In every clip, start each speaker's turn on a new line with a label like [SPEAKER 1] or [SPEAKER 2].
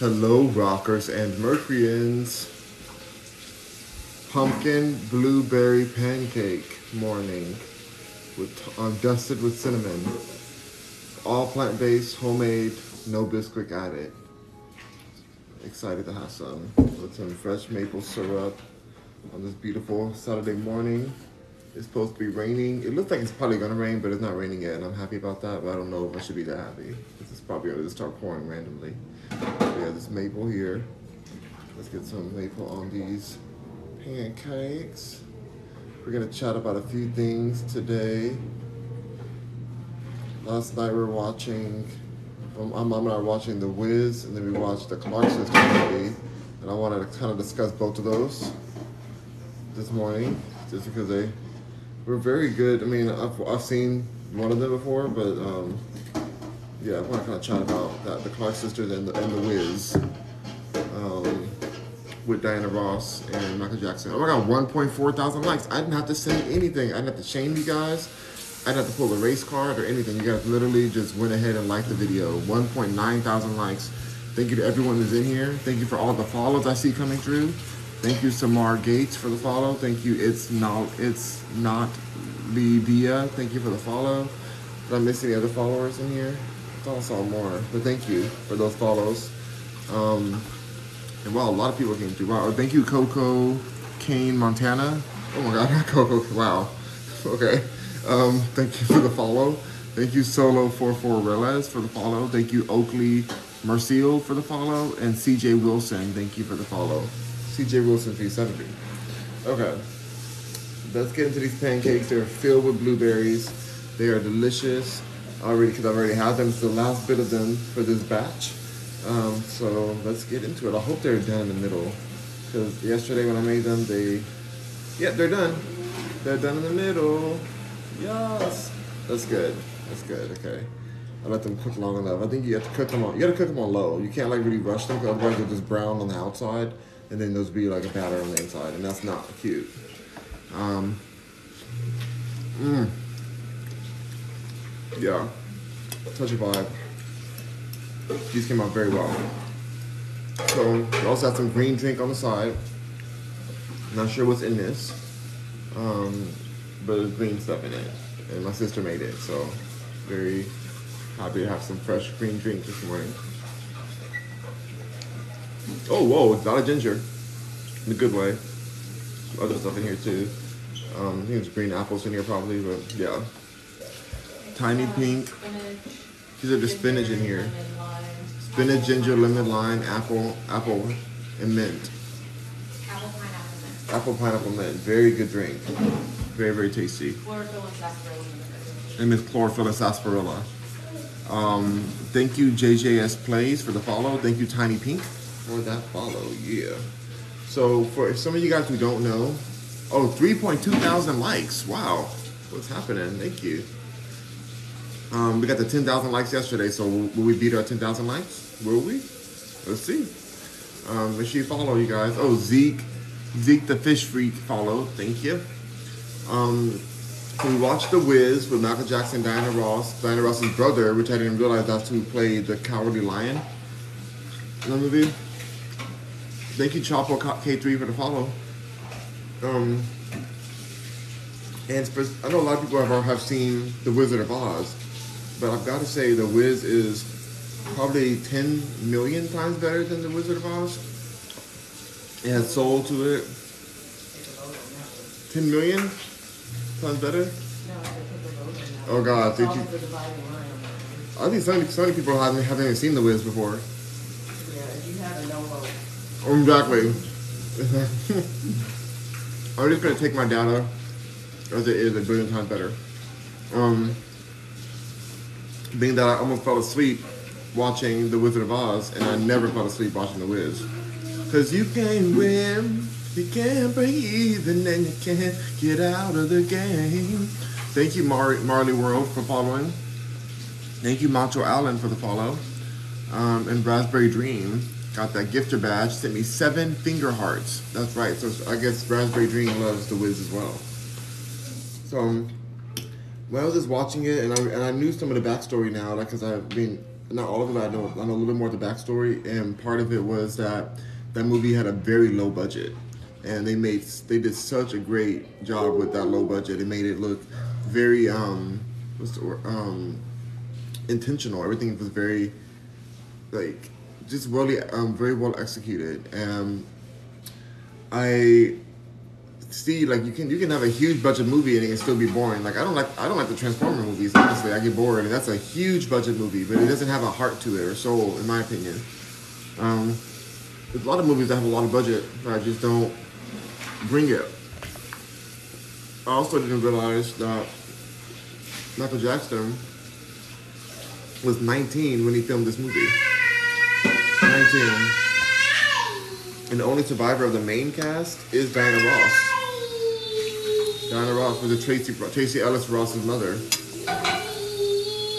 [SPEAKER 1] Hello, rockers and Mercuryans. Pumpkin blueberry pancake morning with um, dusted with cinnamon. All plant-based, homemade, no Bisquick added. Excited to have some with some fresh maple syrup on this beautiful Saturday morning. It's supposed to be raining. It looks like it's probably gonna rain, but it's not raining yet, and I'm happy about that. But I don't know if I should be that happy. It's probably gonna start pouring randomly. This maple here. Let's get some maple on these pancakes. We're gonna chat about a few things today. Last night we were watching, um, my mom and I were watching The Wiz, and then we watched the Clark Sisters movie, and I wanted to kind of discuss both of those this morning, just because they were very good. I mean, I've, I've seen one of them before, but um, yeah, I want to kind of chat about that, the Clark Sisters and the, and the Wiz. Um, with Diana Ross and Michael Jackson. Oh my god, 1.4 thousand likes. I didn't have to send anything. I didn't have to shame you guys. I didn't have to pull a race card or anything. You guys literally just went ahead and liked the video. 1.9 thousand likes. Thank you to everyone who's in here. Thank you for all the follows I see coming through. Thank you Samar Gates for the follow. Thank you It's Not It's Not Lydia. Thank you for the follow. Did I miss any other followers in here? Thought I saw more, but thank you for those follows. Um, and wow, a lot of people came through. Wow, thank you, Coco Kane, Montana. Oh my God, Coco. Wow. Okay. Um, thank you for the follow. Thank you, Solo44 Reles for the follow. Thank you, Oakley Merciel for the follow. And CJ Wilson, thank you for the follow. CJ Wilson 370. Okay. Let's get into these pancakes. They're filled with blueberries. They are delicious already because I've already had them. It's the last bit of them for this batch. Um, so let's get into it. I hope they're done in the middle. Because yesterday when I made them, they, yeah, they're done. They're done in the middle. Yes. That's good. That's good. Okay. I let them cook long enough. I think you have to cook them on, you gotta cook them on low. You can't like really rush them because otherwise they'll just brown on the outside and then those be like a batter on the inside and that's not cute. Um, mm. Yeah. Touchy vibe. These came out very well. So we also have some green drink on the side. Not sure what's in this, um, but there's green stuff in it, and my sister made it. So very happy to have some fresh green drink this morning. Oh whoa, it's not a ginger, in a good way. Other stuff in here too. Um, I think there's green apples in here probably, but yeah. Tiny pink. These are the spinach in here. Spinach, ginger, lemon, lime, apple, apple, and mint.
[SPEAKER 2] Apple pineapple mint.
[SPEAKER 1] Apple, pineapple, mint. Very good drink. Very, very tasty.
[SPEAKER 2] Chlorophyll and sarsaparilla.
[SPEAKER 1] And with chlorophyll and sarsaparilla. Um, thank you, JJS Plays, for the follow. Thank you, Tiny Pink, for that follow. Yeah. So, for some of you guys who don't know, oh, 3.2 thousand likes. Wow. What's happening? Thank you. Um, we got the 10,000 likes yesterday, so will, we beat our 10,000 likes? Will we? Let's see. Um, make sure you follow you guys. Oh, Zeke, Zeke the Fish Freak follow. Thank you. Um, we watched The Wiz with Michael Jackson, Diana Ross, Diana Ross's brother, which I didn't realize that's who played the Cowardly Lion in the movie. Thank you, Chapo K3 for the follow. Um, and I know a lot of people have, have seen The Wizard of Oz, but I've got to say The Wiz is probably 10 million times better than The Wizard of Oz. It has soul to it. 10 million times better? Oh God, did you? I think so many, so many people haven't, haven't even seen The Wiz before.
[SPEAKER 3] Yeah, you have no vote.
[SPEAKER 1] Exactly. I'm just gonna take my data as it is a billion times better. Um, being that I almost fell asleep watching The Wizard of Oz, and I never fell asleep watching The Wiz. Cause you can't win, you can't break even, and you can't get out of the game. Thank you, Mar- Marley World, for following. Thank you, Macho Allen, for the follow. Um, and Raspberry Dream got that gifter badge. Sent me seven finger hearts. That's right. So I guess Raspberry Dream loves The Wiz as well. So um, when I was just watching it, and I and I knew some of the backstory now, like because I mean not all of it. I know I know a little bit more of the backstory, and part of it was that that movie had a very low budget, and they made they did such a great job with that low budget. It made it look very um, what's the word? um, intentional. Everything was very like just really um, very well executed. And I see like you can you can have a huge budget movie and it can still be boring. Like I don't like I don't like the Transformer movies. Honestly, I get bored, and that's a huge budget movie, but it doesn't have a heart to it or soul, in my opinion. Um, there's a lot of movies that have a lot of budget, but I just don't bring it. I also didn't realize that Michael Jackson was 19 when he filmed this movie. 19. And the only survivor of the main cast is Diana Ross. Diana Ross was a Tracee Tracee Ellis Ross's mother.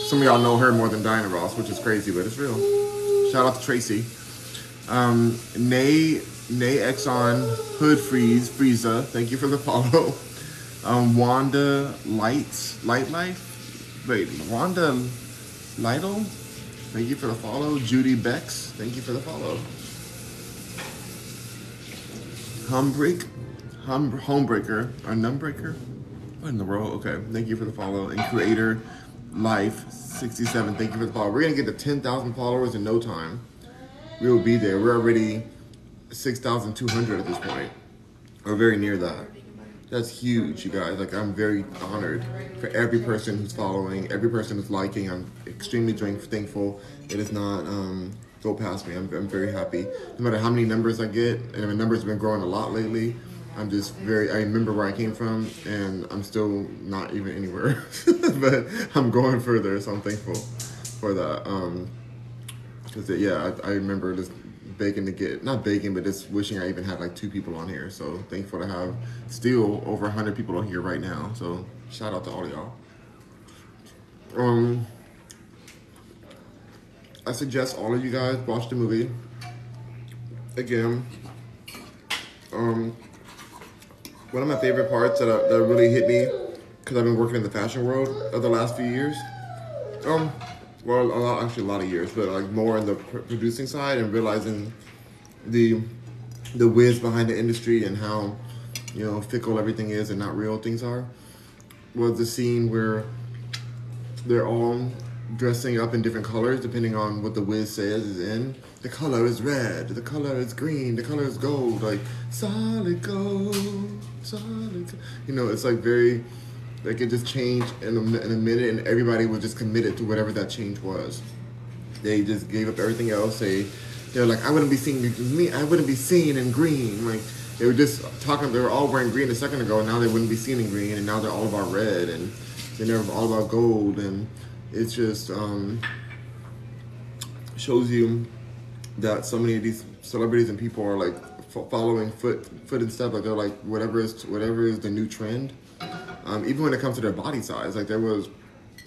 [SPEAKER 1] Some of y'all know her more than Diana Ross, which is crazy, but it's real. Shout out to Tracee. Um, Nay Nay Exxon Hood Freeze Frieza, thank you for the follow. Um, Wanda Lights Light Life. Wait, Wanda Lytle, thank you for the follow. Judy Bex, thank you for the follow. Humbreak, Homebreaker, or Numbreaker? What in the world? Okay, thank you for the follow. And Creator Life 67, thank you for the follow. We're gonna get to 10,000 followers in no time. We will be there. We're already 6,200 at this point, or very near that. That's huge, you guys. Like, I'm very honored for every person who's following, every person who's liking. I'm extremely thankful. It is not um, go past me. I'm, I'm very happy. No matter how many numbers I get, and my numbers have been growing a lot lately. I'm just very. I remember where I came from, and I'm still not even anywhere, but I'm going further. So I'm thankful for that. Um, because yeah, I, I remember just begging to get not begging, but just wishing I even had like two people on here. So thankful to have still over hundred people on here right now. So shout out to all y'all. Um, I suggest all of you guys watch the movie again. Um, one of my favorite parts that, I, that really hit me because I've been working in the fashion world of the last few years. Um, well, a lot, actually a lot of years, but like more in the producing side and realizing the the whiz behind the industry and how you know fickle everything is and not real things are. Was the scene where they're all dressing up in different colors depending on what the whiz says is in. The color is red, the color is green, the color is gold, like solid. Gold. You know, it's like very like it just changed in a, in a minute, and everybody was just committed to whatever that change was. They just gave up everything else. They they're like, I wouldn't be seen me. I wouldn't be seen in green. Like they were just talking. They were all wearing green a second ago, and now they wouldn't be seen in green, and now they're all about red, and they're all about gold, and it's just um, shows you that so many of these celebrities and people are like following foot foot and. Like they're like whatever is whatever is the new trend. Um, even when it comes to their body size, like there was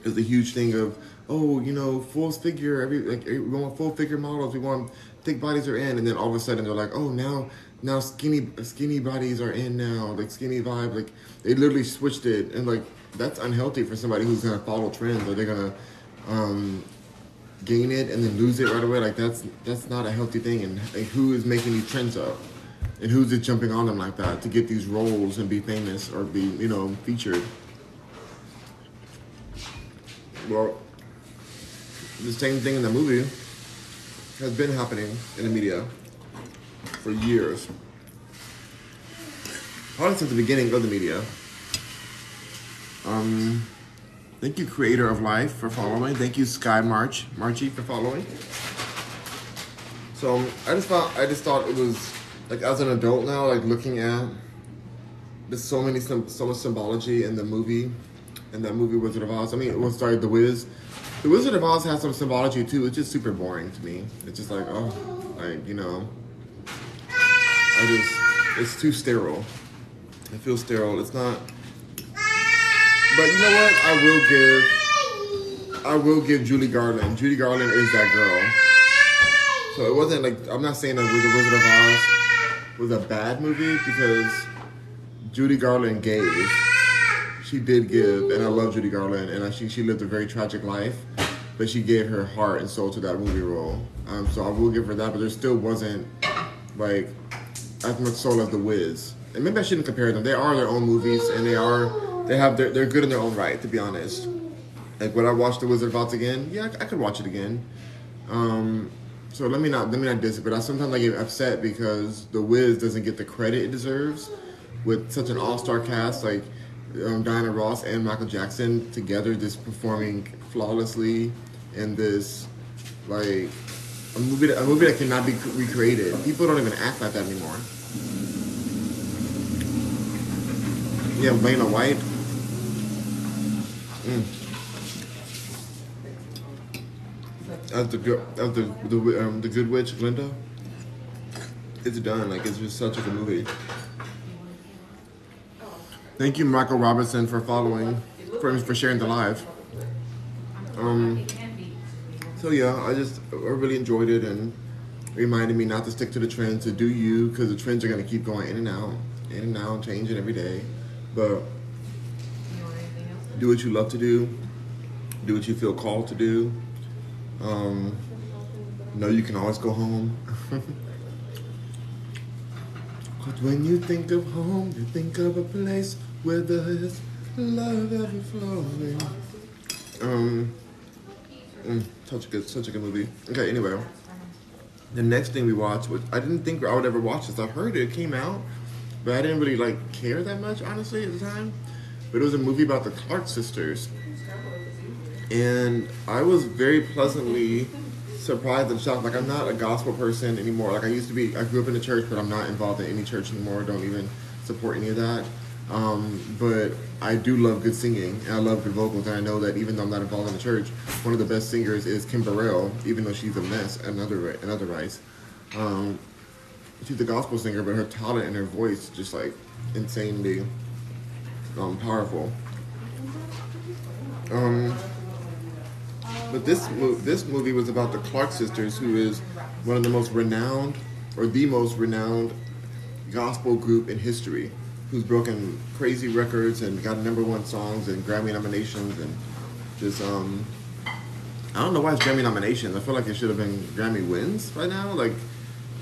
[SPEAKER 1] there's a huge thing of oh you know full figure every like we want full figure models we want thick bodies are in and then all of a sudden they're like oh now now skinny skinny bodies are in now like skinny vibe like they literally switched it and like that's unhealthy for somebody who's gonna follow trends or they're gonna um, gain it and then lose it right away like that's that's not a healthy thing and like, who is making these trends up and who's just jumping on them like that to get these roles and be famous or be you know featured? Well the same thing in the movie has been happening in the media for years. Probably since the beginning of the media. Um thank you creator of life for following. Thank you sky march marchy for following. So i just thought i just thought it was like as an adult now like looking at there's so many so much symbology in the movie in that movie wizard of oz. I mean was sorry the wiz. The wizard of oz has some symbology too. It's just super boring to me. It's just like oh like you know. I just it's too sterile. It feels sterile. It's not but you know what? I will give i will give judy garland. Judy garland is that girl. So it wasn't like I'm not saying that with the Wizard of Oz was a bad movie because Judy Garland gave. She did give, and I love Judy Garland, and I, she she lived a very tragic life. but she gave her heart and soul to that movie role. Um, so I will give her that, but there still wasn't like as much soul as The Wiz. And maybe I shouldn't compare them. They are their own movies, and they are they have their, they're good in their own right. To be honest, like when I watch The Wizard of Oz again? Yeah, I, I could watch it again. Um, so let me not let me not diss it, but I sometimes I get upset because The Wiz doesn't get the credit it deserves with such an all-star cast like um, Diana Ross and Michael Jackson together, just performing flawlessly in this like a movie that, a movie that cannot be recreated. People don't even act like that anymore. Yeah, Lena White. Mm. As the girl, as the the um, the good witch, Glinda. It's done. Like it's just such a good movie. Thank you, Michael Robinson, for following, for for sharing the live. Um. So yeah, I just I really enjoyed it and reminded me not to stick to the trends, to do you, because the trends are gonna keep going in and out, in and out, changing every day. But do what you love to do, do what you feel called to do. Um, know you can always go home. Cause when you think of home, you think of a place where there's love ever flowing. Um, mm, such a good, such a good movie. Okay, anyway, the next thing we watched, which I didn't think I would ever watch this. I heard it came out, but I didn't really like care that much, honestly, at the time. But it was a movie about the Clark sisters, and I was very pleasantly surprised and shocked. Like I'm not a gospel person anymore. Like I used to be. I grew up in the church, but I'm not involved in any church anymore. Don't even support any of that. Um, but I do love good singing, and I love good vocals, and I know that even though I'm not involved in the church, one of the best singers is Kim Burrell, even though she's a mess, another another rice. Um, she's a gospel singer, but her talent and her voice just like insanely um, powerful. Um, but this this movie was about the Clark sisters, who is one of the most renowned, or the most renowned, gospel group in history, who's broken crazy records and got number one songs and Grammy nominations and just um. I don't know why it's Grammy nominations. I feel like it should have been Grammy wins by now. Like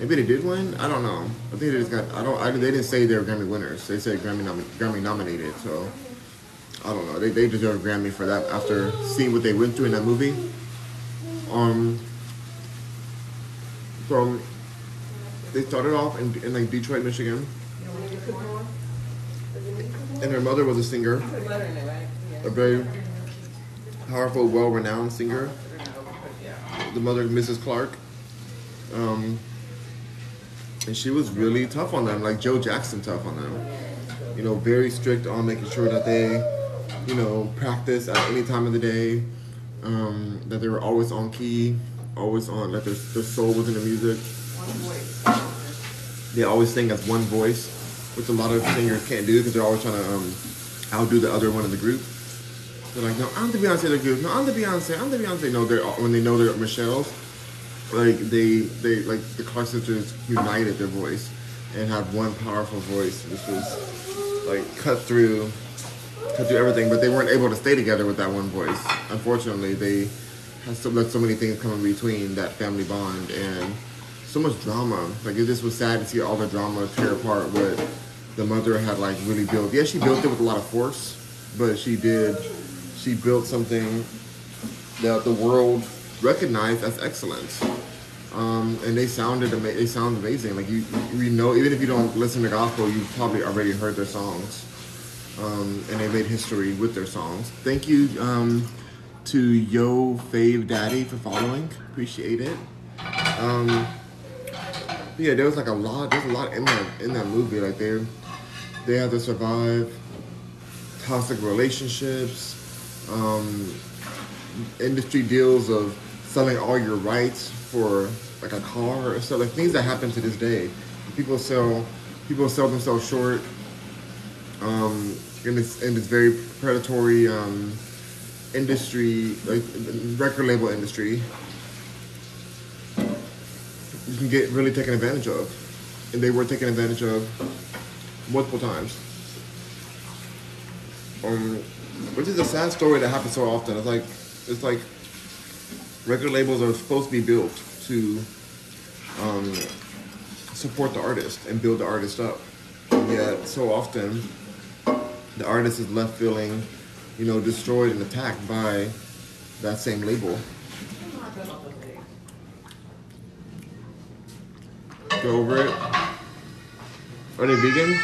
[SPEAKER 1] maybe they did win. I don't know. I think they just got. I don't. I, they didn't say they were Grammy winners. They said Grammy nom- Grammy nominated. So I don't know. They, they deserve a Grammy for that after seeing what they went through in that movie. Um, so they started off in, in like Detroit, Michigan, and her mother was a singer, a very powerful, well-renowned singer. The mother, Mrs. Clark, um, and she was really tough on them, like Joe Jackson tough on them. You know, very strict on making sure that they, you know, practice at any time of the day. Um, that they were always on key, always on, like their, their soul was in the music.
[SPEAKER 3] One voice.
[SPEAKER 1] They always sing as one voice, which a lot of singers can't do because they're always trying to um, outdo the other one in the group. They're like, no, I'm the Beyonce of the group. No, I'm the Beyonce. I'm the Beyonce. No, they're when they know they're Michelle's, like they they like the Clark sisters united their voice and had one powerful voice, which was like cut through, cut through everything. But they weren't able to stay together with that one voice. Unfortunately, they had so so many things come in between that family bond and so much drama. Like it just was sad to see all the drama tear apart what the mother had like really built. Yeah, she built it with a lot of force, but she did. She built something that the world recognized as excellence. Um, and they sounded ama- they sound amazing. Like you, you know, even if you don't listen to gospel, you've probably already heard their songs. Um, and they made history with their songs. Thank you um, to Yo Fave Daddy for following. Appreciate it. Um, yeah, there was like a lot. There's a lot in that in that movie. Like they they had to survive toxic relationships, um, industry deals of selling all your rights for like a car or stuff. Like things that happen to this day. People sell people sell themselves short. Um, in this very predatory um, industry, like record label industry you can get really taken advantage of. And they were taken advantage of multiple times. Um, which is a sad story that happens so often. It's like, it's like record labels are supposed to be built to um, support the artist and build the artist up. Yet, so often, the artist is left feeling, you know, destroyed and attacked by that same label. Go over it. Are they vegan?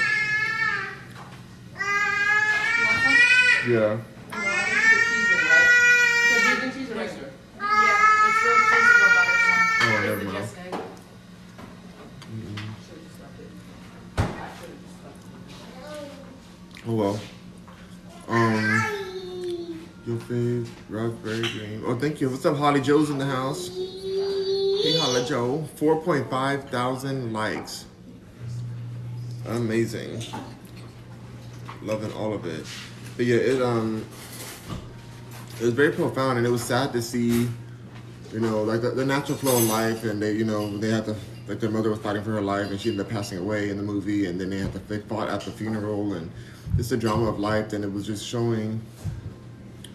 [SPEAKER 1] Yeah.
[SPEAKER 3] vegan cheese or regular?
[SPEAKER 2] Yeah, it's real cheese, real butter, so.
[SPEAKER 1] Oh,
[SPEAKER 2] It's
[SPEAKER 1] never
[SPEAKER 2] the
[SPEAKER 1] mind.
[SPEAKER 2] just egg.
[SPEAKER 3] Should've just left it. I should've just left it.
[SPEAKER 1] Oh well. Um, your fave raspberry dream. Oh, thank you. What's up, Holly Joe's in the house? Hey, Holly Joe. Four point five thousand likes. Amazing. Loving all of it. But yeah, it um, it was very profound, and it was sad to see, you know, like the, the natural flow of life, and they, you know, they had to. Like their mother was fighting for her life, and she ended up passing away in the movie, and then they had to they fought at the funeral, and it's the drama of life, and it was just showing.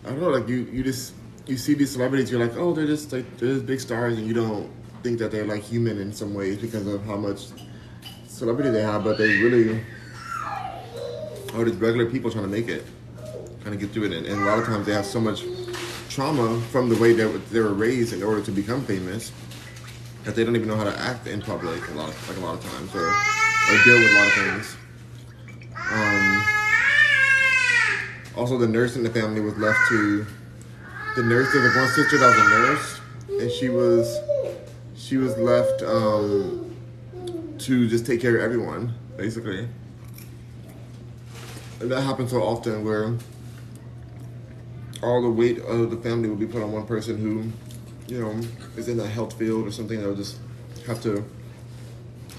[SPEAKER 1] I don't know, like you, you just you see these celebrities, you're like, oh, they're just like they're just big stars, and you don't think that they're like human in some ways because of how much celebrity they have, but they really are just regular people trying to make it, trying to get through it, and, and a lot of times they have so much trauma from the way that they were raised in order to become famous that they don't even know how to act in public a lot, of, like a lot of times, or, or deal with a lot of things. Um, also, the nurse in the family was left to the nurse. Like one sister that was a nurse, and she was she was left um, to just take care of everyone, basically. And that happens so often where all the weight of the family will be put on one person who, you know, is in the health field or something. They'll just have to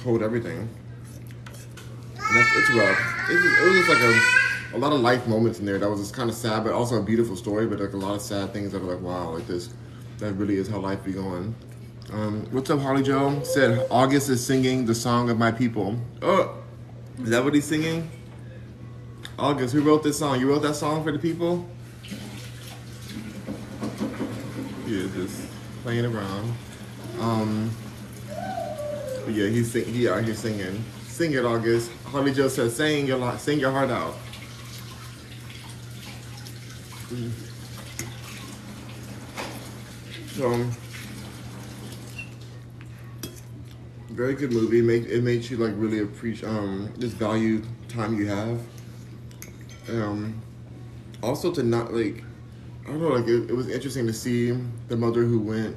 [SPEAKER 1] hold everything. And that's, it's rough. It, just, it was just like a, a lot of life moments in there that was just kind of sad, but also a beautiful story. But like a lot of sad things that are like, wow, like this, that really is how life be going. Um, what's up, Holly Joe? Said August is singing the song of my people. Oh, is that what he's singing? August, who wrote this song? You wrote that song for the people? Yeah, just playing around. Um, yeah, he's sing- he out here singing. Sing it, August. Holly Joe said, "Sing your li- sing your heart out." Mm. So, very good movie. It makes you like really appreciate um just value time you have. Um, also to not like I don't know like it, it was interesting to see the mother who went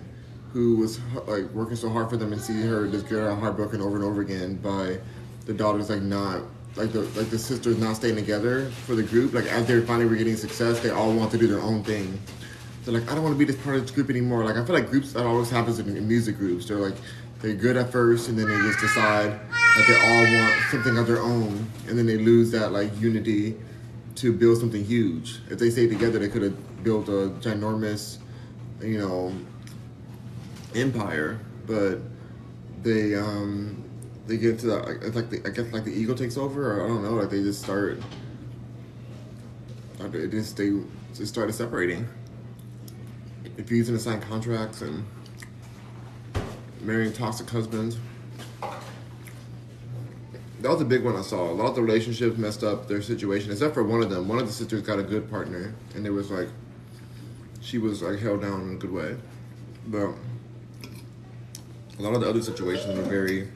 [SPEAKER 1] who was like working so hard for them and see her just get her heartbroken over and over again by the daughters like not like the like the sisters not staying together for the group. Like as they finally were getting success they all want to do their own thing. They're like I don't want to be this part of this group anymore. Like I feel like groups that always happens in, in music groups. They're like they're good at first and then they just decide that they all want something of their own and then they lose that like unity to build something huge if they stayed together they could have built a ginormous you know empire, but they um they get to that it's like the, I guess like the ego takes over, or I don't know, like they just start It just they just started separating, If you're to sign contracts and marrying toxic husbands. That was a big one I saw. A lot of the relationships messed up their situation, except for one of them. One of the sisters got a good partner, and it was like she was like held down in a good way, but a lot of the other situations were very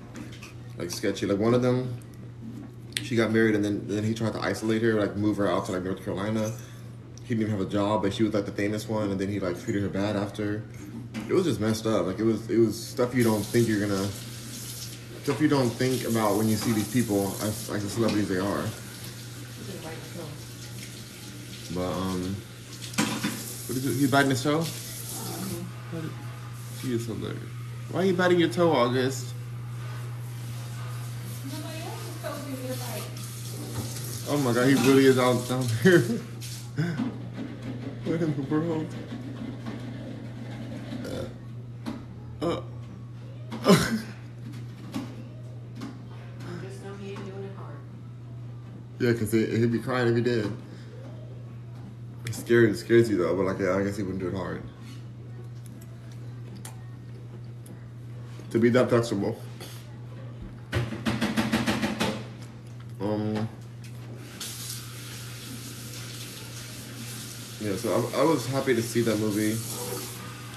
[SPEAKER 1] like sketchy. Like one of them, she got married and then then he tried to isolate her, like move her out to like North Carolina. He didn't even have a job, but she was like the famous one, and then he like treated her bad after. It was just messed up. Like it was it was stuff you don't think you're gonna stuff you don't think about when you see these people as like the celebrities they are. But um, what is it? He biting his toe? She is hilarious. Why are you biting your toe, August? Oh my god, he really is out down here. what in the world? Uh, uh, yeah, because he'd be crying if he did. It scares, it scares you though, but like, yeah, I guess he wouldn't do it hard. to be that flexible. Um. Yeah, so I, I was happy to see that movie.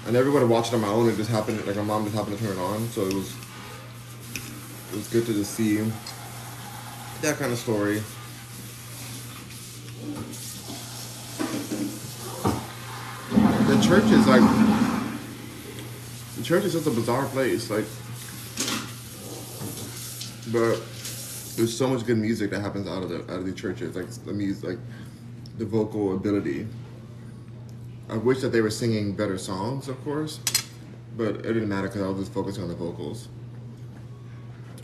[SPEAKER 1] I never would have watched it on my own. It just happened, like my mom just happened to turn it on, so it was it was good to just see that kind of story. Church is like the church is just a bizarre place, like but there's so much good music that happens out of the out of the churches, like the music, like the vocal ability. I wish that they were singing better songs, of course, but it didn't matter because I was just focusing on the vocals.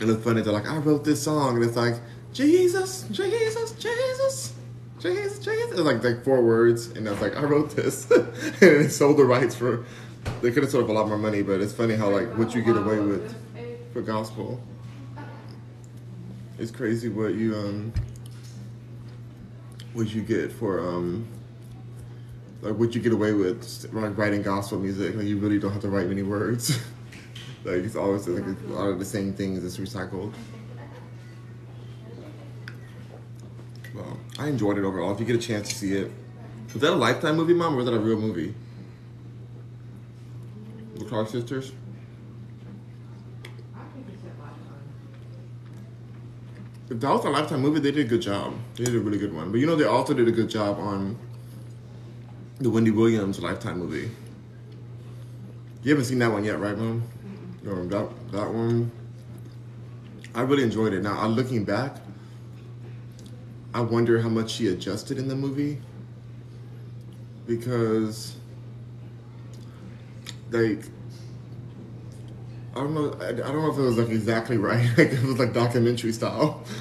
[SPEAKER 1] And it's funny, they're like, I wrote this song, and it's like, Jesus, Jesus, Jesus, Jesus, Jesus. It's like like four words, and I was like, I wrote this, and it sold the rights for. They could have sold a lot more money, but it's funny how like what you get away with for gospel. It's crazy what you um what you get for um like what you get away with like writing gospel music. Like you really don't have to write many words. like it's always like a lot of the same things is recycled. Well, I enjoyed it overall. If you get a chance to see it, was that a Lifetime movie, Mom, or was that a real movie? The Clark sisters. If that was a Lifetime movie, they did a good job. They did a really good one. But you know, they also did a good job on the Wendy Williams Lifetime movie. You haven't seen that one yet, right, Mom? No, that that one. I really enjoyed it. Now, looking back. I wonder how much she adjusted in the movie because, like, I don't know. I, don't know if it was like exactly right. Like it was like documentary style.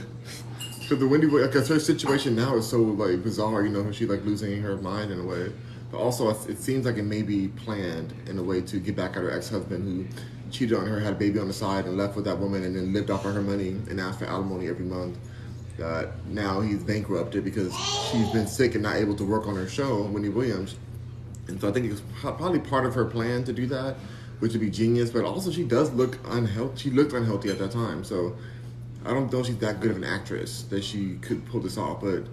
[SPEAKER 1] Because the Wendy, because her situation now is so like bizarre. You know, she like losing her mind in a way. But also, it seems like it may be planned in a way to get back at her ex-husband who cheated on her, had a baby on the side, and left with that woman, and then lived off of her money and asked for alimony every month. That now he's bankrupted because she's been sick and not able to work on her show, Wendy Williams. And so I think it was probably part of her plan to do that, which would be genius. But also, she does look unhealthy. She looked unhealthy at that time. So I don't know she's that good of an actress that she could pull this off. But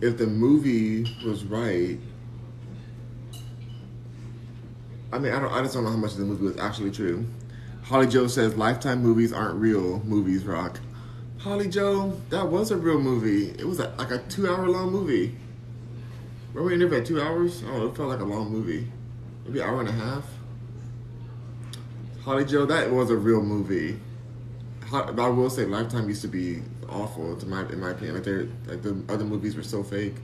[SPEAKER 1] if the movie was right, I mean, I don't. I just don't know how much of the movie was actually true. Holly Joe says Lifetime movies aren't real movies. Rock. Holly Joe, that was a real movie. It was a, like a two-hour-long movie. Were we in there for two hours? Oh, it felt like a long movie. Maybe an hour and a half. Holly Joe, that was a real movie. I will say, Lifetime used to be awful, to my in my opinion. Like, like the other movies were so fake.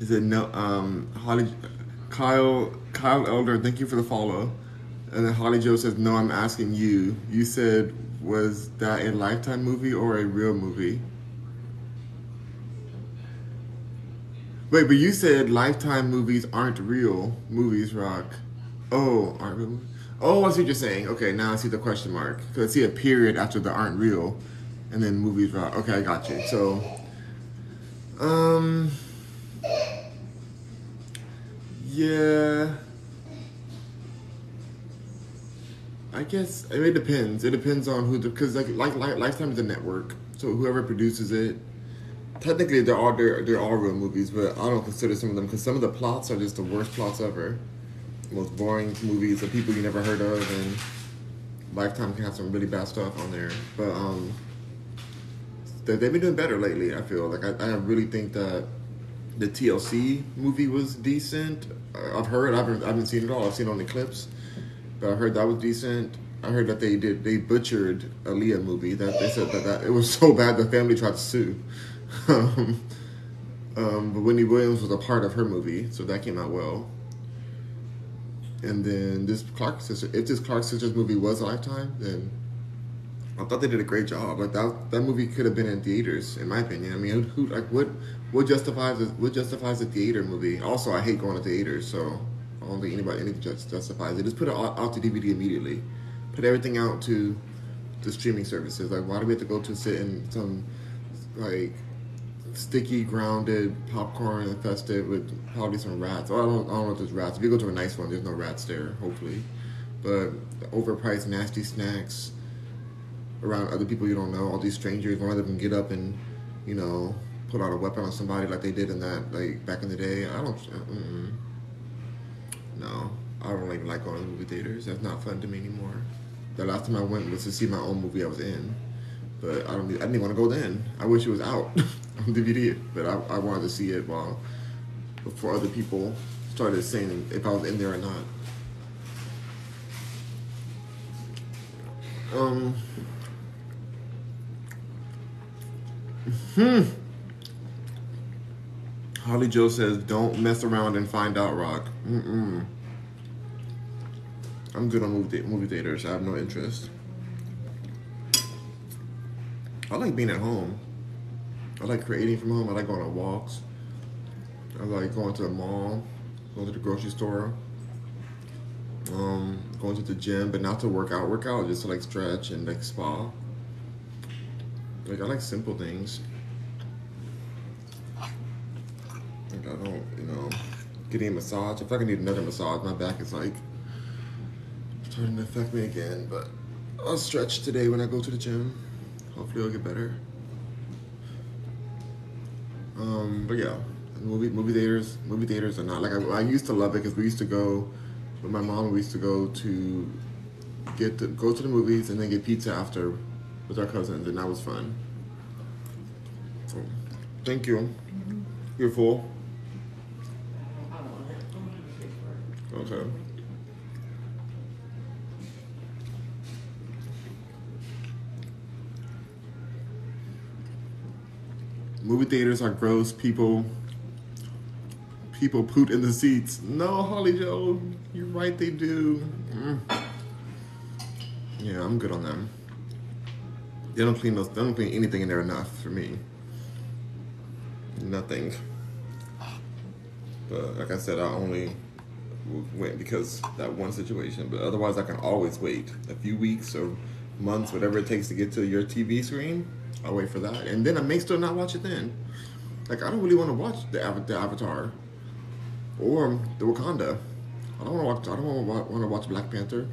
[SPEAKER 1] Is it no? Um, Holly, Kyle, Kyle Elder, thank you for the follow. And then Holly Joe says, "No, I'm asking you. You said was that a Lifetime movie or a real movie?" Wait, but you said Lifetime movies aren't real movies, Rock. Oh, aren't real. Oh, I see what you're saying. Okay, now I see the question mark. Because I see a period after the aren't real, and then movies rock. Okay, I got you. So, um, yeah. I guess it depends. It depends on who, because like, like like Lifetime is a network, so whoever produces it, technically they're all they're, they're all real movies, but I don't consider some of them because some of the plots are just the worst plots ever, most boring movies of people you never heard of, and Lifetime can have some really bad stuff on there. But um, they, they've been doing better lately. I feel like I, I really think that the TLC movie was decent. I've heard. I haven't, I haven't seen it all. I've seen only clips, but I heard that was decent. I heard that they did they butchered Aaliyah movie. That they said that, that it was so bad the family tried to sue. um, um, but Wendy Williams was a part of her movie, so that came out well. And then this Clark sister, if this Clark sisters movie was a Lifetime, then I thought they did a great job. Like that, that movie could have been in theaters, in my opinion. I mean, who like what what justifies? What justifies a theater movie? Also, I hate going to theaters, so I don't think anybody anything just justifies it. Just put it out, out to DVD immediately. Put everything out to the streaming services. Like, why do we have to go to sit in some like sticky, grounded, popcorn infested with probably some rats? Oh, I don't, I don't know if there's rats. If you go to a nice one, there's no rats there. Hopefully, but overpriced nasty snacks around other people you don't know, all these strangers, one of them get up and, you know, put out a weapon on somebody like they did in that, like back in the day. I don't, mm-mm. No, I don't even like going to movie theaters. That's not fun to me anymore. The last time I went was to see my own movie I was in, but I don't, I didn't want to go then. I wish it was out on DVD, but I, I wanted to see it while before other people started saying if I was in there or not. Um. Hmm. Holly Joe says, "Don't mess around and find out, Rock." Mm-mm. I'm good on movie, movie theaters. I have no interest. I like being at home. I like creating from home. I like going on walks. I like going to the mall, going to the grocery store, um, going to the gym, but not to work out, work out, just to like stretch and like spa. Like I like simple things. Like I don't, you know, getting a massage. If I can need another massage, my back is like starting to affect me again. But I'll stretch today when I go to the gym. Hopefully it'll get better. Um, but yeah, movie movie theaters movie theaters are not like I, I used to love it because we used to go with my mom. We used to go to get to go to the movies and then get pizza after with our cousins, and that was fun. So, thank you. You're full.
[SPEAKER 3] I don't want it. I'm gonna pay for it.
[SPEAKER 1] Okay. Movie theaters are gross. People people poot in the seats. No, Holly Joe, you're right. They do. Mm. Yeah, I'm good on them. They don't clean those. They don't clean anything in there enough for me. Nothing. But like I said, I only went because that one situation. But otherwise, I can always wait a few weeks or months, whatever it takes to get to your TV screen. I'll wait for that, and then I may still not watch it then. Like I don't really want to watch the, Ava- the Avatar or the Wakanda. I don't want to watch. I don't want to watch Black Panther.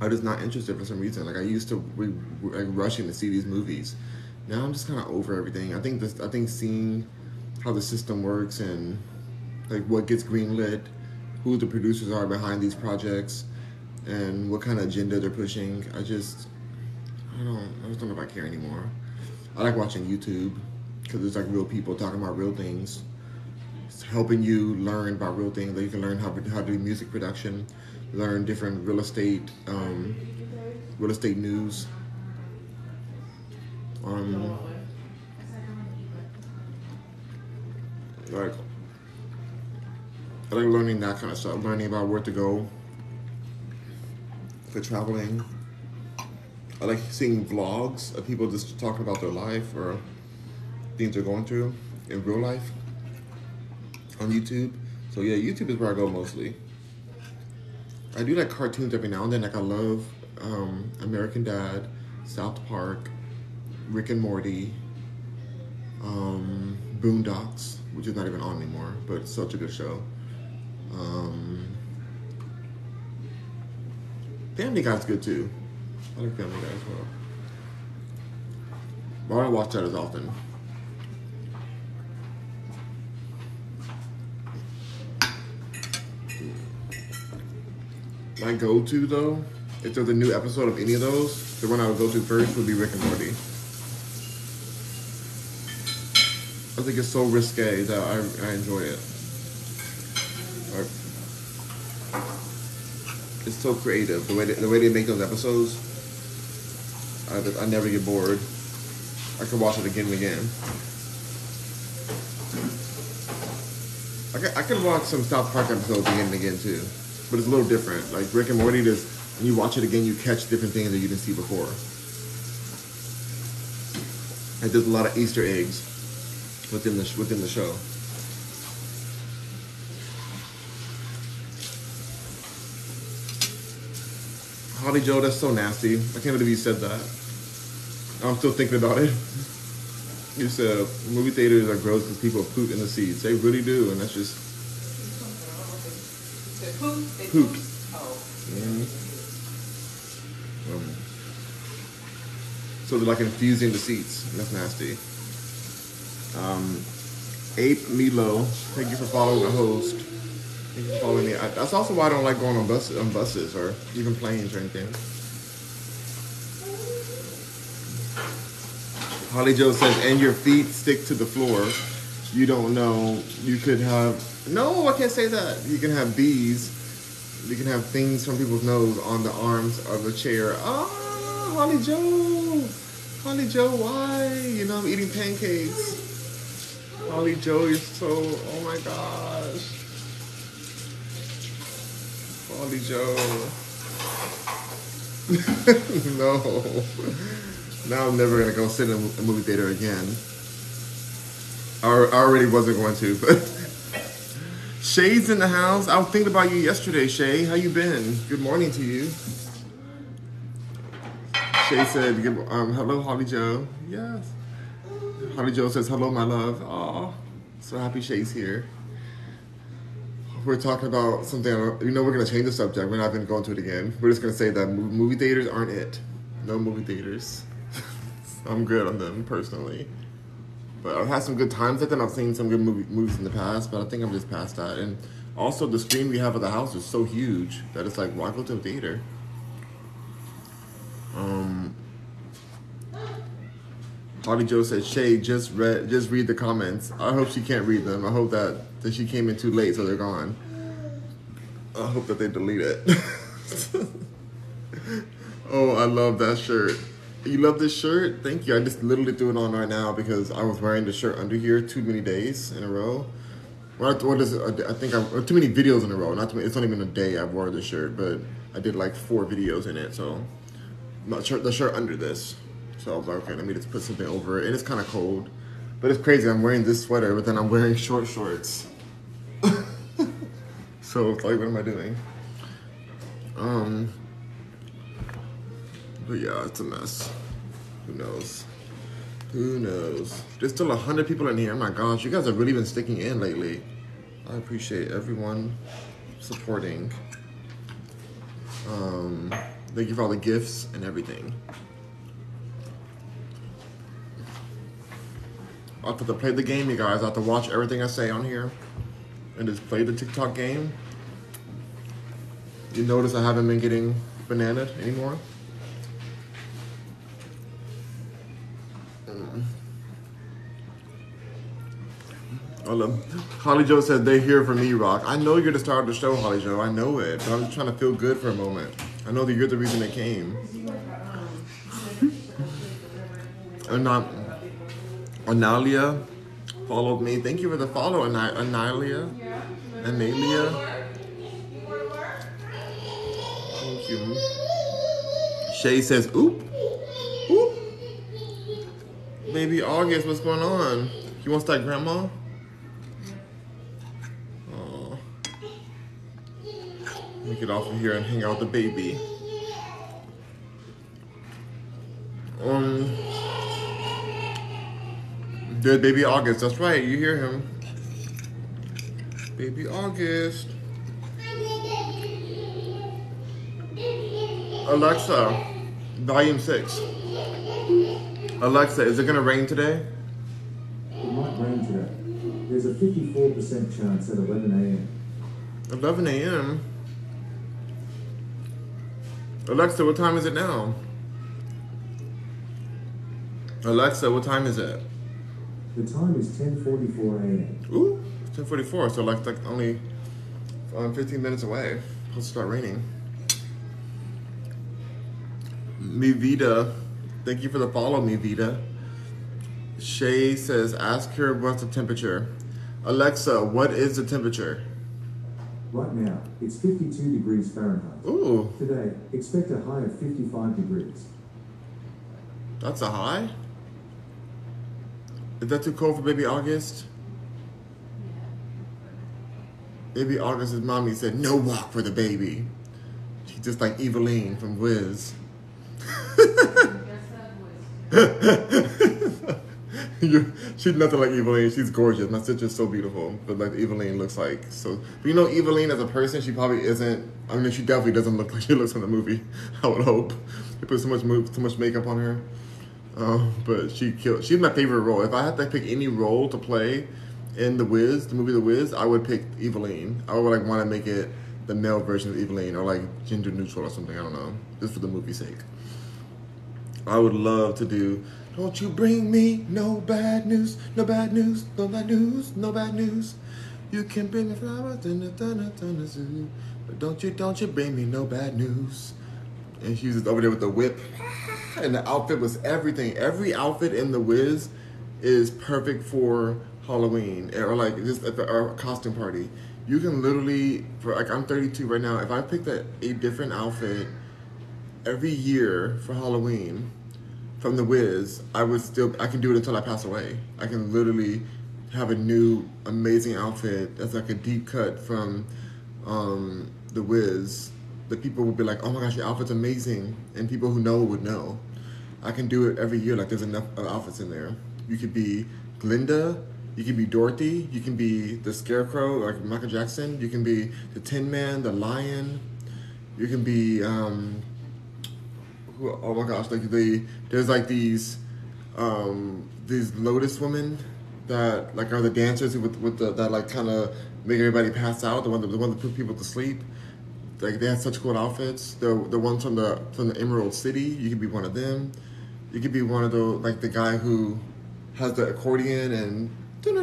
[SPEAKER 1] I'm just not interested for some reason. Like I used to be like rushing to see these movies. Now I'm just kind of over everything. I think this. I think seeing how the system works and like what gets greenlit, who the producers are behind these projects, and what kind of agenda they're pushing. I just, I don't, I just don't know if I care anymore. I like watching YouTube because it's like real people talking about real things, it's helping you learn about real things. That you can learn how how to do music production, learn different real estate, um, real estate news. Um, like I like learning that kind of stuff, learning about where to go for traveling. I like seeing vlogs of people just talking about their life or things they're going through in real life on YouTube. So yeah, YouTube is where I go mostly. I do like cartoons every now and then. Like I love um, American Dad, South Park, Rick and Morty, um, Boondocks, which is not even on anymore, but it's such a good show. Um, Family Guy's good too. I like Family Guy as well. But I don't watch that as often. My go-to though, if there's a new episode of any of those, the one I would go to first would be Rick and Morty. I think it's so risque that I, I enjoy it. Like, it's so creative the way they, the way they make those episodes. I, I never get bored. I can watch it again and again. I can, I can watch some South Park episodes again and again too, but it's a little different. Like Rick and Morty, just when you watch it again, you catch different things that you didn't see before. And there's a lot of Easter eggs within the within the show. Holly Joe, that's so nasty. I can't believe you said that. I'm still thinking about it. You said movie theaters are gross because people poop in the seats. They really do, and that's just
[SPEAKER 3] poop?
[SPEAKER 1] Poop.
[SPEAKER 3] Oh.
[SPEAKER 1] Mhm. Um, so they're like infusing the seats. That's nasty. Um, Ape Milo, thank you for following the host. You for following me. I, that's also why I don't like going on buses, on buses or even planes or anything. Holly Joe says, and your feet stick to the floor. You don't know. You could have. No, I can't say that. You can have bees. You can have things from people's nose on the arms of the chair. Ah, Holly Joe. Holly Joe, why? You know, I'm eating pancakes. Holly Joe, you're so. Oh my gosh. Holly Joe. no. Now I'm never gonna go sit in a movie theater again. I I already wasn't going to, but Shay's in the house. I was thinking about you yesterday, Shay. How you been? Good morning to you. Shay said, um, "Hello, Holly Joe." Yes. Holly Joe says, "Hello, my love." Aw, so happy Shay's here. We're talking about something. You know, we're gonna change the subject. We're not gonna go into it again. We're just gonna say that movie theaters aren't it. No movie theaters. I'm good on them personally. But I've had some good times at them. I've seen some good movie, movies in the past, but I think I'm just past that. And also, the screen we have at the house is so huge that it's like, why go to a theater? Um, Holly Joe said, "Shay, just read, just read the comments. I hope she can't read them. I hope that that she came in too late, so they're gone. I hope that they delete it." oh, I love that shirt. You love this shirt? Thank you. I just literally threw it on right now because I was wearing the shirt under here too many days in a row. What, what is it? I think I or too many videos in a row. Not too many, it's not even a day I've worn this shirt, but I did like four videos in it. So not shirt the shirt under this. So I okay, let me just put something over it. And it's kind of cold, but it's crazy. I'm wearing this sweater, but then I'm wearing short shorts. so it's like, what am I doing? Um. But yeah, it's a mess. Who knows? Who knows? There's still a hundred people in here. Oh my gosh, you guys have really been sticking in lately. I appreciate everyone supporting. Um, thank you for all the gifts and everything. I have to play the game, you guys. I have to watch everything I say on here and just play the TikTok game. You notice I haven't been getting bananaed anymore. Mm. Hold on. Holly Joe said they hear from me, Rock. I know you're the star of the show, Holly Joe. I know it, but I'm just trying to feel good for a moment. I know that you're the reason it came. And not Analia followed me. Thank you for the follow, Ana- Analia. Analia. Thank you. Shay says, oop. Oop. Baby August, what's going on? You want to start grandma? Aw. Let me get off of here and hang out with the baby. There's baby August. That's right. You hear him. Baby August. Alexa, volume six. Alexa, is it gonna rain today?
[SPEAKER 4] It might rain today. There's a 54% chance at 11 a.m.
[SPEAKER 1] 11 a.m. Alexa, what time is it now? Alexa, what time is it?
[SPEAKER 4] The time is 10:44 a.m.
[SPEAKER 1] Ooh, it's 10:44. So like, like only um, 15 minutes away. It'll start raining. Mi Vida, thank you for the follow, Mi Vida. Shay says, ask her what's the temperature. Alexa, what is the temperature?
[SPEAKER 4] Right now, it's 52 degrees Fahrenheit.
[SPEAKER 1] Ooh,
[SPEAKER 4] Today, expect a high of 55 degrees.
[SPEAKER 1] that's a high. Is that too cold for baby August? Baby August's mommy said, no walk for the baby. She's just like Evillene from Wiz. She's nothing like Evillene. She's gorgeous. My sister's so beautiful, but like Evillene looks like so. But you know, Evillene as a person, she probably isn't. I mean, she definitely doesn't look like she looks in the movie. I would hope they put so much so much makeup on her. Um, but she killed. She's my favorite role. If I had to pick any role to play in The Wiz, the movie The Wiz, I would pick Evillene. I would like want to make it the male version of Evillene or like gender neutral or something. I don't know, just for the movie's sake. I would love to do. Don't you bring me no bad news, no bad news, no bad news, no bad news. You can bring me flowers the dun dun but don't you, don't you bring me no bad news. And she was over there with the whip, and the outfit was everything. Every outfit in the Wiz is perfect for Halloween or like just at the or costume party. You can literally, for like I'm 32 right now. If I picked a, a different outfit every year for Halloween from the Wiz, I would still I can do it until I pass away. I can literally have a new amazing outfit that's like a deep cut from um, the Wiz. The people would be like, "Oh my gosh, your outfit's amazing," and people who know would know. I can do it every year. Like there's enough outfits in there. You could be Glinda. You can be Dorothy. You can be the Scarecrow, like Michael Jackson. You can be the Tin Man, the Lion. You can be um, who, oh my gosh, like the there's like these um these lotus women that like are the dancers with with the that like kind of make everybody pass out. The one the one that put people to sleep. Like they had such cool outfits. The the ones from the from the Emerald City. You could be one of them. You could be one of the like the guy who has the accordion and.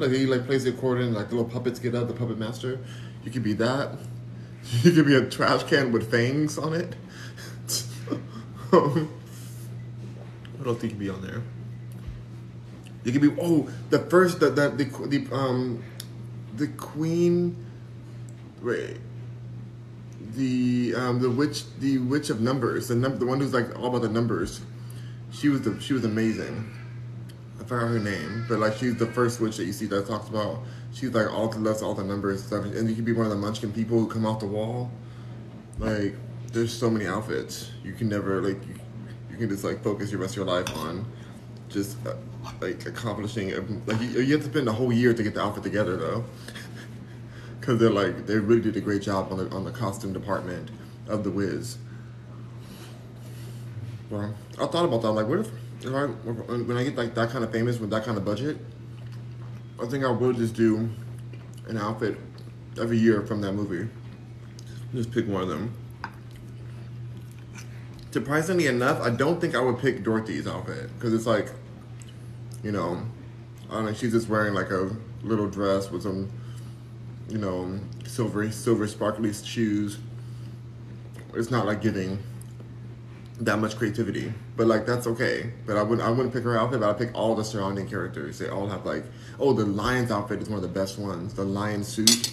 [SPEAKER 1] Like he like plays the accordion, like the little puppets get up, the puppet master. You could be that. You could be a trash can with fangs on it. what else you could be on there? You could be oh the first the the the, the um the queen wait the um the witch the witch of numbers the the one who's like all about the numbers she was the she was amazing. I forgot her name but like she's the first witch that you see that talks about she's like all the loves all the numbers and stuff and you could be one of the munchkin people who come off the wall. Like there's so many outfits you can never like you, you can just like focus your rest of your life on. Just uh, like accomplishing like you, you have to spend a whole year to get the outfit together though because they're like they really did a great job on the on the costume department of the Wiz. Well, I thought about that. I'm like, what if, if I when I get like that kind of famous with that kind of budget, I think I will just do an outfit every year from that movie. Just pick one of them. Surprisingly enough, I don't think I would pick Dorothy's outfit because it's like, you know, I don't know. She's just wearing like a little dress with some, you know, silver, silver sparkly shoes. It's not like giving that much creativity, but like that's okay. But I wouldn't, I wouldn't pick her outfit, but I pick all the surrounding characters. They all have like, oh, the lion's outfit is one of the best ones. The lion suit,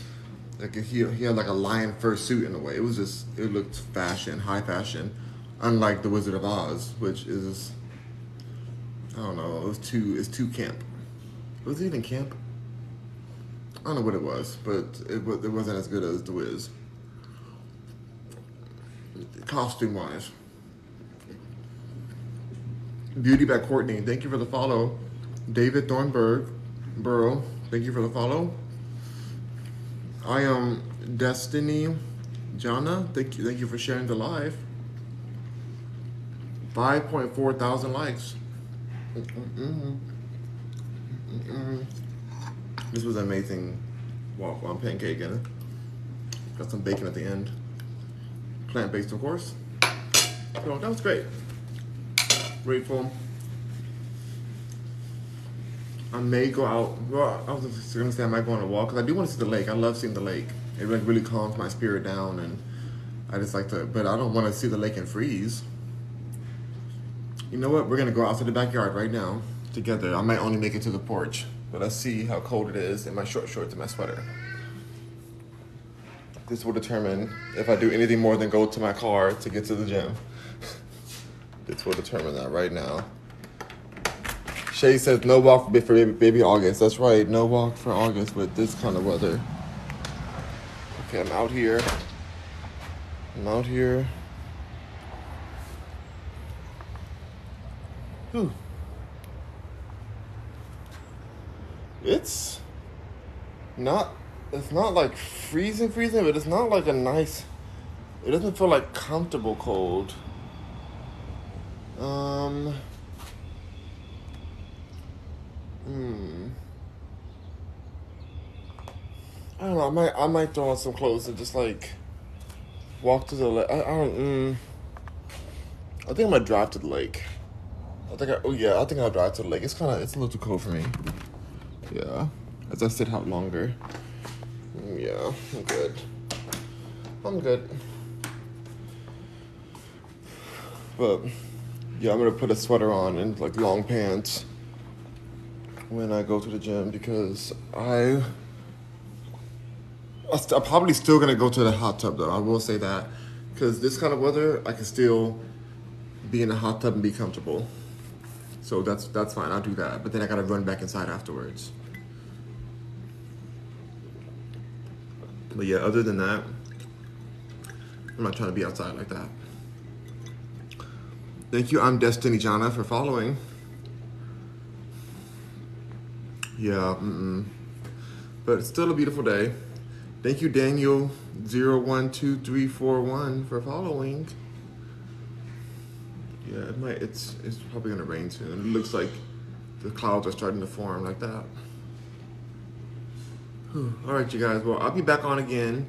[SPEAKER 1] like he he had like a lion fur suit in a way. It was just it looked fashion, high fashion, unlike the Wizard of Oz, which is I don't know. It was too it's too camp. Was it even camp? Don't know what it was, but it it wasn't as good as the Wiz. Costume wise. Beauty by Courtney. Thank you for the follow. David Thornburg, Burrow. Thank you for the follow. I am Destiny Jana. Thank you. Thank you for sharing the live. 5.4 thousand likes. Mm-mm. Mm-mm. This was an amazing waffle and pancake and got some bacon at the end. Plant based, of course. So that was great. Grateful. I may go out. Well, I was gonna say I might go on a walk because I do want to see the lake. I love seeing the lake. It like really calms my spirit down, and I just like to. But I don't want to see the lake and freeze. You know what? We're gonna go out to the backyard right now together. I might only make it to the porch, but let's see how cold it is in my short shorts and my sweater. This will determine if I do anything more than go to my car to get to the gym. this will determine that right now. Shay says no walk for baby, baby August. That's right, no walk for August with this kind of weather. Okay, I'm out here. I'm out here. Whew. It's not it's not like freezing freezing but it's not like a nice it doesn't feel like comfortable cold. Um hmm. I don't know I might I might throw on some clothes and just like walk to the lake I, I don't mm, I think I'm gonna drive to the lake. I think I oh yeah I think I'll drive to the lake. It's kind of it's a little too cold for me yeah as I sit out longer Mm, yeah I'm good I'm good but yeah I'm gonna put a sweater on and like long pants when I go to the gym because I I'm probably still gonna go to the hot tub though. I will say that because this kind of weather, I can still be in the hot tub and be comfortable. So that's that's fine. I'll do that. But then I gotta run back inside afterwards. But yeah, other than that, I'm not trying to be outside like that. Thank you. I'm Destiny Jana for following. Yeah. Mm-mm. But it's still a beautiful day. Thank you, Daniel 012341 for following. Yeah, it might it's it's probably gonna rain soon. It looks like the clouds are starting to form like that. All right, you guys. Well, I'll be back on again.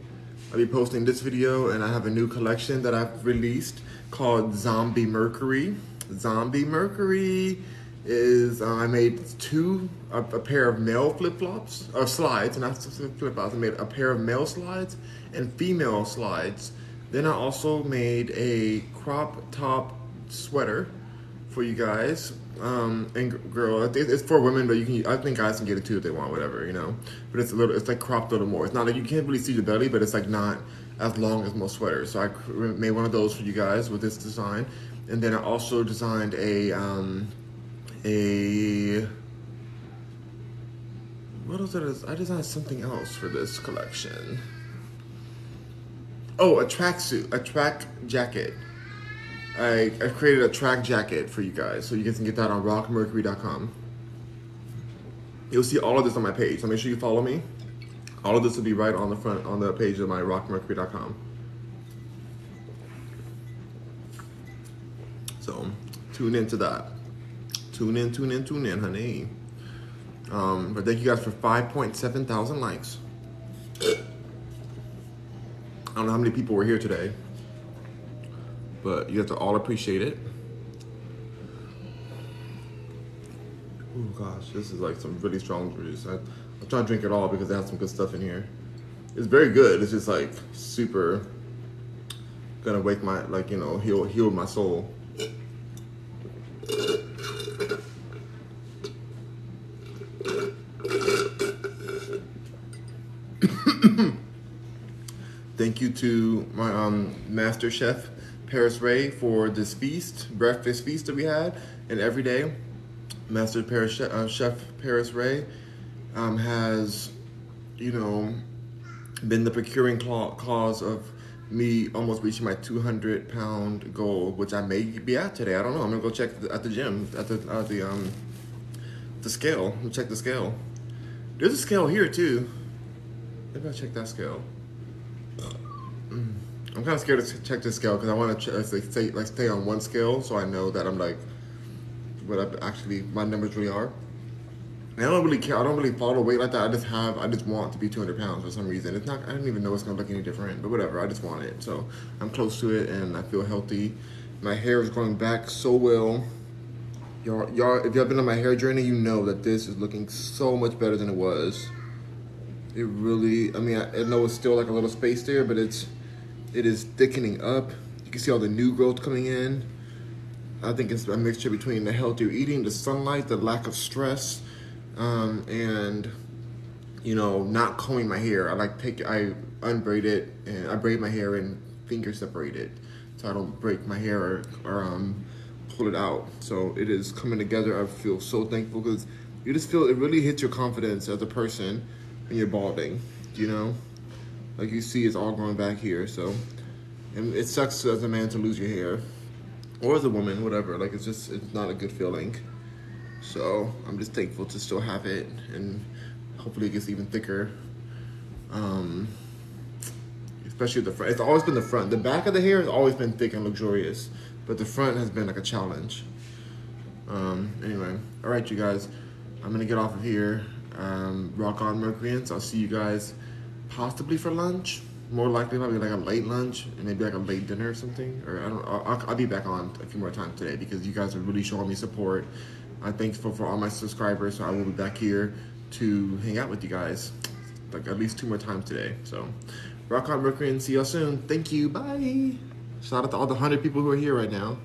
[SPEAKER 1] I'll be posting this video, and I have a new collection that I've released called Zombie Mercury. Zombie Mercury is uh, I made two a, a pair of male flip flops or slides, and not flip flops. I made a pair of male slides and female slides. Then I also made a crop top sweater for you guys. Um, and girl, it's for women, but you can. I think guys can get it too if they want, whatever, you know. But it's a little, it's like cropped a little more. It's not like you can't really see the belly, but it's like not as long as most sweaters. So I made one of those for you guys with this design, and then I also designed a um, a what else is I designed something else for this collection. Oh, a tracksuit, a track jacket. I, I created a track jacket for you guys, so you guys can get that on rockmercury.com. You'll see all of this on my page, so make sure you follow me. All of this will be right on the front on the page of my rockmercury.com. So tune into that. Tune in, tune in, tune in, honey. Um, but thank you guys for 5.7 thousand likes. I don't know how many people were here today, but you have to all appreciate it. Oh gosh, this is like some really strong juice. I, I'm trying to drink it all because it has some good stuff in here. It's very good. It's just like super gonna wake my like you know heal heal my soul. Thank you to my um, master chef Paris Ray for this feast, breakfast feast that we had, and every day, Master Paris chef, uh, chef Paris Ray um, has, you know, been the procuring cause of me almost reaching my 200 pound goal, which I may be at today. I don't know. I'm gonna go check at the gym at the at the um the scale. Check the scale. There's a scale here too. Maybe I'll check that scale. Mm. I'm kind of scared to check this scale because I want to ch- like stay like stay on one scale so I know that I'm like what I actually my numbers really are. And I don't really care. I don't really follow weight like that. I just have. I just want to be 200 pounds for some reason. It's not. I don't even know it's gonna look any different. But whatever. I just want it. So I'm close to it, and I feel healthy. My hair is growing back so well. Y'all, y'all, if y'all been on my hair journey, you know that this is looking so much better than it was. It really. I mean, I, I know it's still like a little space there, but it's. It is thickening up. You can see all the new growth coming in. I think it's a mixture between the healthier eating, the sunlight, the lack of stress, um, and you know, not combing my hair. I like take I unbraid it and I braid my hair and finger separate it, so I don't break my hair or, or um, pull it out. So it is coming together. I feel so thankful because you just feel it really hits your confidence as a person when you're balding. You know, like you see, it's all growing back here. So, and it sucks as a man to lose your hair or as a woman, whatever. Like it's just it's not a good feeling. So I'm just thankful to still have it and hopefully it gets even thicker. Um, especially the front. It's always been the front. The back of the hair has always been thick and luxurious, but the front has been like a challenge. Um, anyway, all right, you guys, I'm gonna get off of here. Um, rock on, Mercuryans. I'll see you guys possibly for lunch. More likely, probably like a late lunch and maybe like a late dinner or something. Or I don't. I'll, I'll, be back on a few more times today because you guys are really showing me support. I'm thankful for all my subscribers. So I will be back here to hang out with you guys like at least two more times today. So, rock on, Mercury, and see y'all soon. Thank you. Bye. Shout out to all the hundred people who are here right now.